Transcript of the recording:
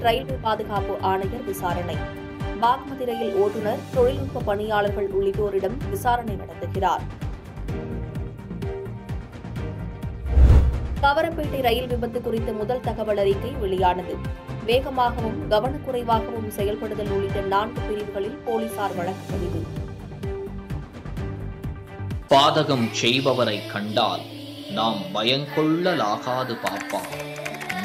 Railway பாதுகாப்பு ஆணையர் விசாரணை. பாக்மதி ரயில் ஓட்டுநர் தொழில்நுட்ப பணியாளர்கள் உள்ளிட்டோரிடம் விசாரணை நடத்துகிறார். கவரப்பேட்டை ரயில் விபத்து குறித்த முதல் தகவல் அறிக்கை வெளியானது. வேகமாகவும் கவனக்குறைவாகவும் செயல்படுதல் உள்ளிட்ட நான்கு பிரிவுகளில் போலீசார் வழக்கு பதிவு. பாதகம் செய்பவரை கண்டால் நாம் பயங்கொள்ளலாகாது பாப்பா.